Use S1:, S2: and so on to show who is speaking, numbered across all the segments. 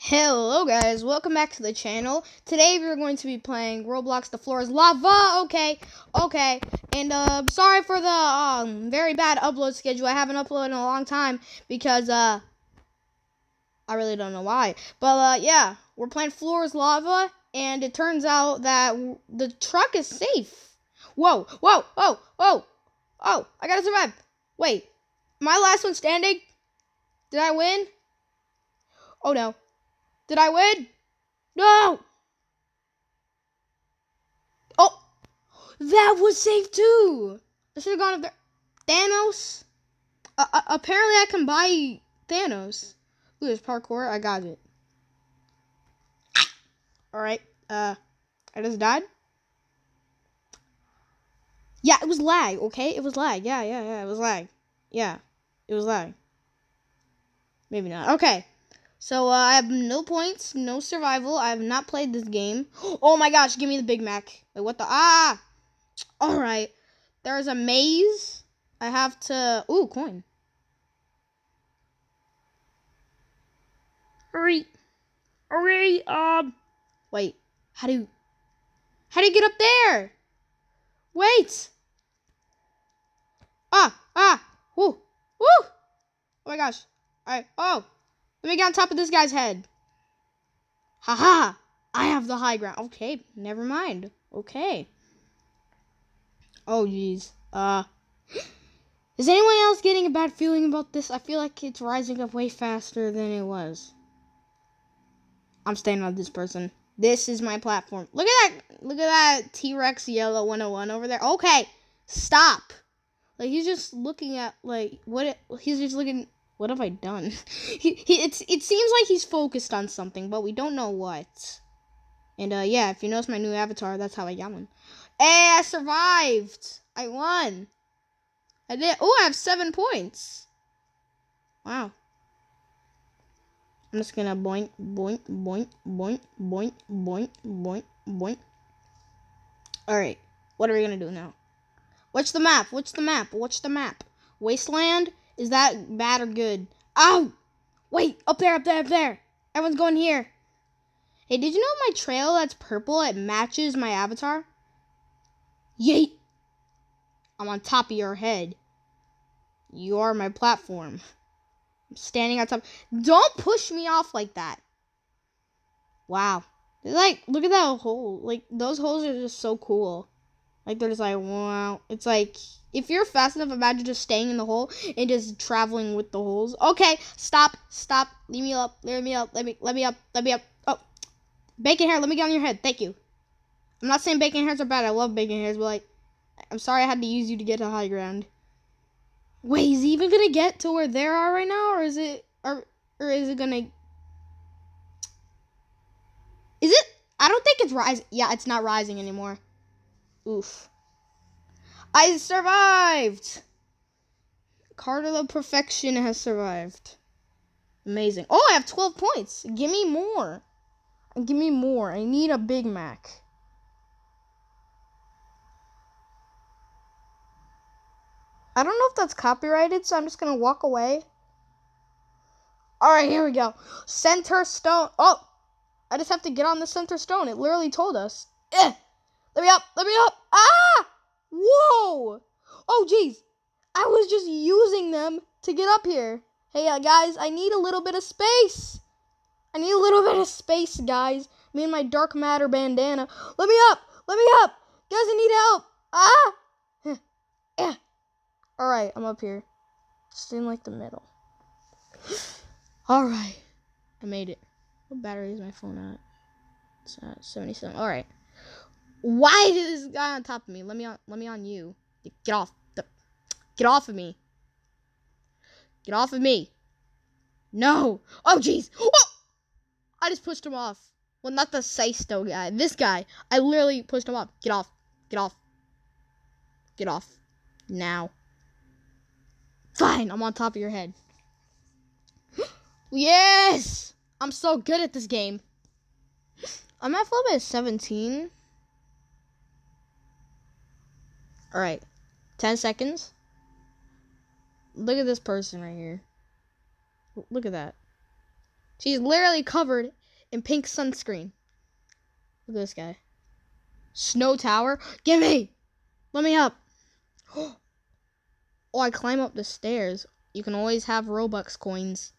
S1: Hello guys, welcome back to the channel. Today we're going to be playing Roblox The Floor is Lava. Okay, okay. And uh sorry for the um very bad upload schedule. I haven't uploaded in a long time because uh I really don't know why. But uh yeah, we're playing Floor is Lava and it turns out that the truck is safe. Whoa, whoa, oh, oh. Oh, I got to survive. Wait. My last one standing? Did I win? Oh no. Did I win? No! Oh! That was safe too! I should have gone up there. Thanos? Uh, uh, apparently I can buy Thanos. Ooh, there's parkour. I got it. Alright. Uh, I just died. Yeah, it was lag, okay? It was lag. Yeah, yeah, yeah, it was lag. Yeah, it was lag. Maybe not. Okay. So uh, I have no points, no survival. I have not played this game. Oh my gosh, give me the Big Mac. Wait, what the? Ah! All right. There's a maze. I have to. Ooh, coin. Hurry. Hurry. Um. Wait. How do? How do you get up there? Wait. Ah. Ah. Woo. Woo. Oh my gosh. All right. Oh. Let me get on top of this guy's head. Ha ha! I have the high ground. Okay, never mind. Okay. Oh jeez. Uh Is anyone else getting a bad feeling about this? I feel like it's rising up way faster than it was. I'm staying on this person. This is my platform. Look at that look at that T-Rex yellow 101 over there. Okay. Stop. Like he's just looking at like what he's just looking what have I done? he, he, it's, it seems like he's focused on something, but we don't know what. And, uh, yeah, if you notice my new avatar, that's how I got one. Hey, I survived! I won! I did. Oh, I have seven points. Wow. I'm just gonna boink, boink, boink, boink, boink, boink, boink, boink. Alright, what are we gonna do now? What's the map? What's the map? What's the map? Wasteland? Is that bad or good? Oh! Wait, up there, up there, up there. Everyone's going here. Hey, did you know my trail that's purple, it matches my avatar? Yeet! I'm on top of your head. You are my platform. I'm standing on top. Don't push me off like that. Wow. Like, look at that hole. Like, those holes are just so cool. Like, they're just like, wow. It's like, if you're fast enough, imagine just staying in the hole and just traveling with the holes. Okay, stop, stop. Leave me up. Leave me up. Let me, let me up. Let me up. Oh, bacon hair. Let me get on your head. Thank you. I'm not saying bacon hairs are bad. I love bacon hairs, but like, I'm sorry I had to use you to get to high ground. Wait, is he even gonna get to where they are right now, or is it, or, or is it gonna? Is it? I don't think it's rising. Yeah, it's not rising anymore. Oof. I survived! Carter of Perfection has survived. Amazing. Oh, I have 12 points. Give me more. Give me more. I need a Big Mac. I don't know if that's copyrighted, so I'm just to walk away. Alright, here we go. Center stone. Oh! I just have to get on the center stone. It literally told us. Eh! Let me up! Let me up! Ah! Whoa! Oh, jeez. I was just using them to get up here. Hey, uh, guys, I need a little bit of space. I need a little bit of space, guys. Me and my dark matter bandana. Let me up. Let me up. Guys, I need help. Ah! Yeah. All right, I'm up here. Just in like the middle. All right. I made it. What battery is my phone at? It's at 77. All right. Why is this guy on top of me? Let me on. Let me on you. Get off. The, get off of me. Get off of me. No. Oh, jeez. Oh! I just pushed him off. Well, not the Saisto guy. This guy. I literally pushed him off. Get off. Get off. Get off. Now. Fine. I'm on top of your head. yes! I'm so good at this game. I'm at level 17. All right. 10 seconds. Look at this person right here. Look at that. She's literally covered in pink sunscreen. Look at this guy. Snow tower. Gimme! Let me up. oh, I climb up the stairs. You can always have Robux coins.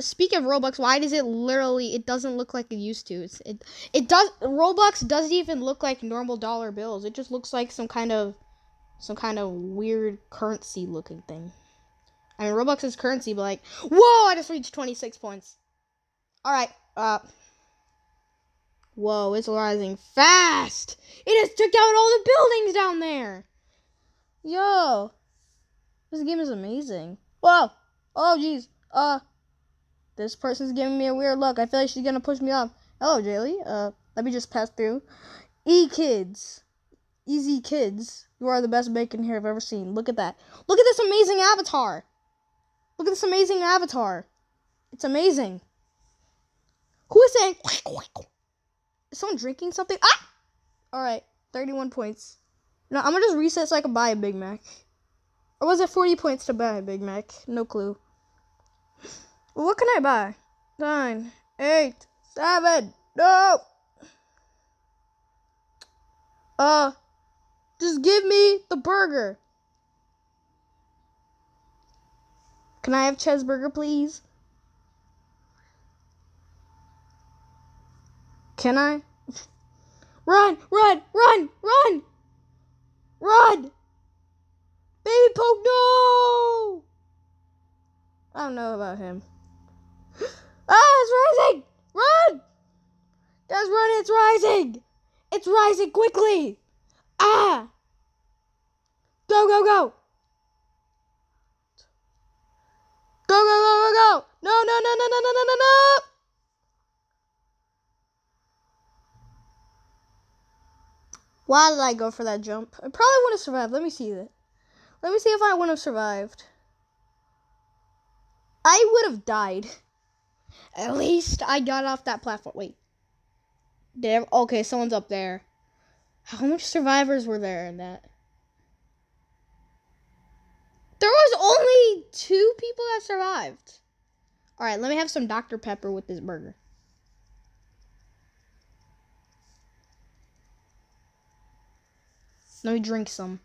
S1: Speaking of Robux, why does it literally? It doesn't look like it used to. It's, it it does. Robux doesn't even look like normal dollar bills. It just looks like some kind of some kind of weird currency looking thing. I mean, Robux is currency, but like, whoa! I just reached twenty six points. All right. Uh. Whoa! It's rising fast. It has took out all the buildings down there. Yo, this game is amazing. Whoa! Oh, jeez. Uh. This person's giving me a weird look. I feel like she's gonna push me off. Hello, Jaylee. Uh, let me just pass through. E kids, easy kids. You are the best bacon hair I've ever seen. Look at that. Look at this amazing avatar. Look at this amazing avatar. It's amazing. Who is saying? Is someone drinking something? Ah! All right, thirty-one points. No, I'm gonna just reset so I can buy a Big Mac. Or was it forty points to buy a Big Mac? No clue. What can I buy? Nine, eight, seven, no! Uh, just give me the burger. Can I have cheeseburger, please? Can I? Run, run, run, run! Run! Baby Poke, no! I don't know about him. Ah, it's rising! Run! Guys, run! It's rising! It's rising quickly! Ah! Go, go, go! Go, go, go, go, go! No, no, no, no, no, no, no, no, no! Why did I go for that jump? I probably would have survived. Let me see that. Let me see if I would have survived. I would have died. At least I got off that platform. Wait. There. Okay, someone's up there. How much survivors were there in that? There was only two people that survived. All right, let me have some Dr. Pepper with this burger. Let me drink some.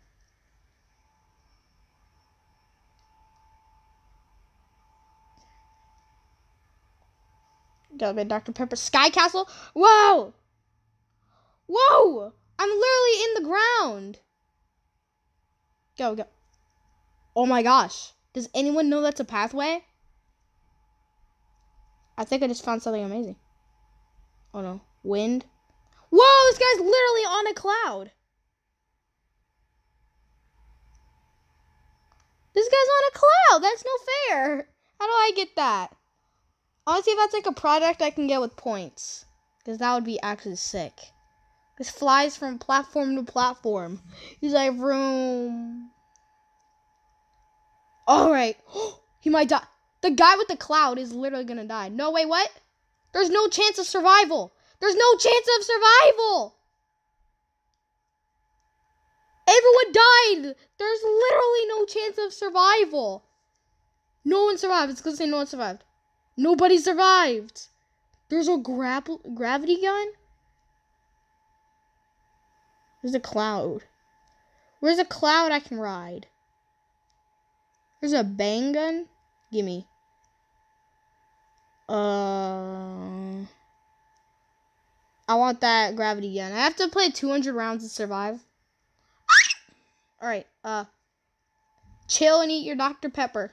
S1: A Dr. Pepper Sky Castle. Whoa! Whoa! I'm literally in the ground. Go, go. Oh my gosh. Does anyone know that's a pathway? I think I just found something amazing. Oh no. Wind. Whoa, this guy's literally on a cloud. This guy's on a cloud. That's no fair. How do I get that? To see if that's like a product I can get with points. Because that would be actually sick. This flies from platform to platform. He's like, room. Alright. he might die. The guy with the cloud is literally gonna die. No, wait, what? There's no chance of survival. There's no chance of survival. Everyone died. There's literally no chance of survival. No one survived. It's gonna say no one survived. Nobody survived. There's a grapple gravity gun. There's a cloud. Where's a cloud I can ride? There's a bang gun. Gimme. Uh, I want that gravity gun. I have to play 200 rounds to survive. All right. Uh, chill and eat your Dr Pepper.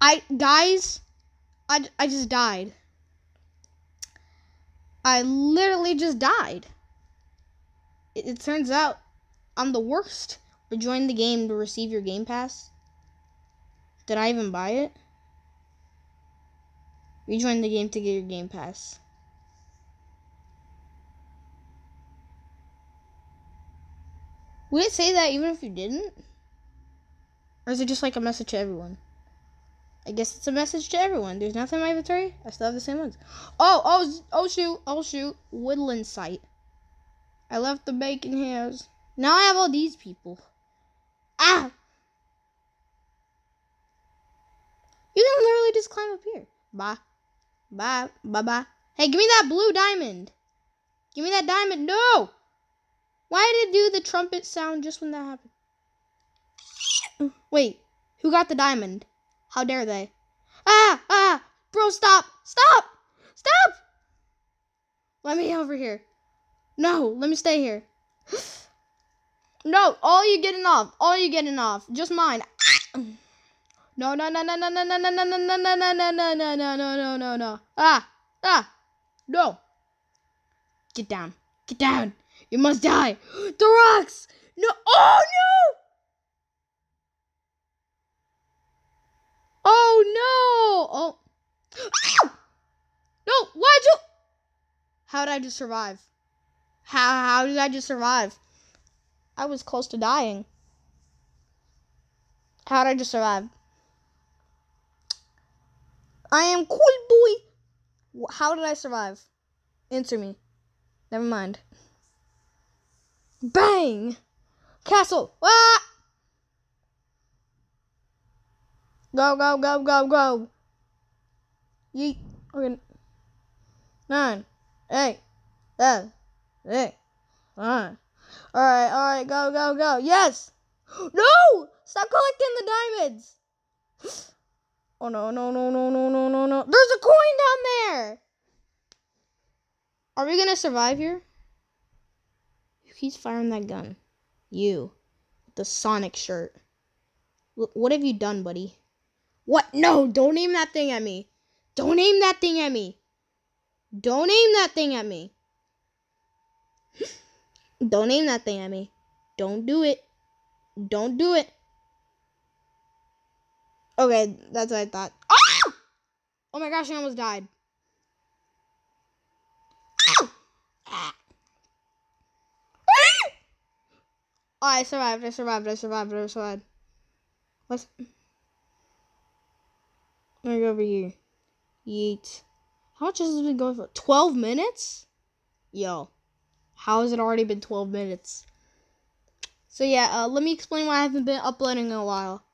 S1: I guys, I I just died. I literally just died. It, it turns out I'm the worst. Join the game to receive your game pass. Did I even buy it? Rejoin the game to get your game pass. Would it say that even if you didn't? Or is it just like a message to everyone? I guess it's a message to everyone. There's nothing in my inventory. I still have the same ones. Oh, oh, oh shoot, oh shoot. Woodland site. I left the bacon hairs. Now I have all these people. Ah! You can literally just climb up here. Bye. Bye. Bye bye. Hey, give me that blue diamond. Give me that diamond. No! Why did it do the trumpet sound just when that happened? Wait, who got the diamond? How dare they? Ah! Ah! Bro, stop! Stop! Stop! Let me over here. No, let me stay here. no, all you getting off. All you getting off. Just mine. No, no, no, no, no, no, no, no, no, no, no, no, no, no, no, no, no, no, no, no. Ah, ah, no. Get down. Get down. You must die. The rocks. No. Oh no. Oh no. Oh. No. Why'd you? How did I just survive? How how did I just survive? I was close to dying. How did I just survive? I am cool boy. How did I survive? Answer me. Never mind. Bang! Castle! Ah! Go, go, go, go, go. Yeet. Okay. Nine. Eight. Seven. Six. Five. Alright, alright, go, go, go. Yes! No! Stop collecting the diamonds! Oh no, no, no, no, no, no, no, no. There's a coin down there! Are we gonna survive here? He's firing that gun. You. The Sonic shirt. what have you done, buddy? What? No, don't aim that thing at me. Don't aim that thing at me. Don't aim that thing at me. don't aim that thing at me. Don't do it. Don't do it. Okay, that's what I thought. Ah! Oh my gosh, I almost died. Ah! Oh, I survived, I survived, I survived, I survived. What's... Let me go over here. Yeet. How much has this been going for? 12 minutes? Yo. How has it already been 12 minutes? So yeah, uh, let me explain why I haven't been uploading in a while.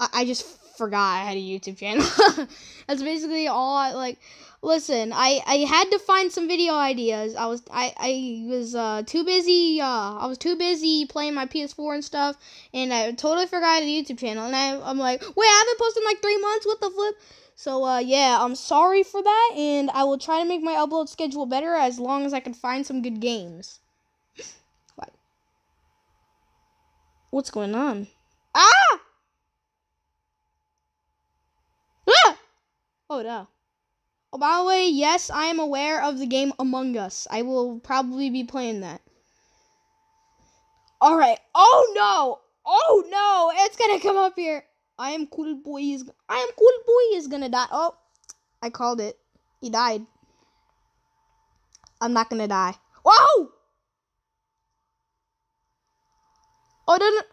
S1: I, I just forgot I had a YouTube channel. That's basically all I like. Listen, I I had to find some video ideas. I was I I was uh too busy. Uh, I was too busy playing my PS4 and stuff, and I totally forgot I had a YouTube channel. And I I'm like, wait, I haven't posted in like three months. What the flip? So uh, yeah, I'm sorry for that, and I will try to make my upload schedule better as long as I can find some good games. what? What's going on? Ah! Oh, no. Oh, by the way, yes, I am aware of the game Among Us. I will probably be playing that. All right. Oh, no. Oh, no. It's going to come up here. I am cool boy. Is, I am cool boy is to die. Oh, I called it. He died. I'm not to die. Whoa! Oh, didn't.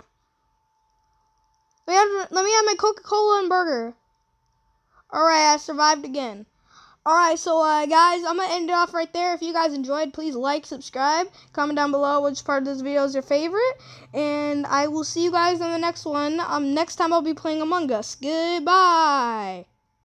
S1: Let me have, let me have my Coca-Cola and burger. Alright, I survived again. Alright, so uh, guys, I'm going to end it off right there. If you guys enjoyed, please like, subscribe, comment down below which part of this video is your favorite. And I will see you guys in the next one. Um, Next time I'll be playing Among Us. Goodbye.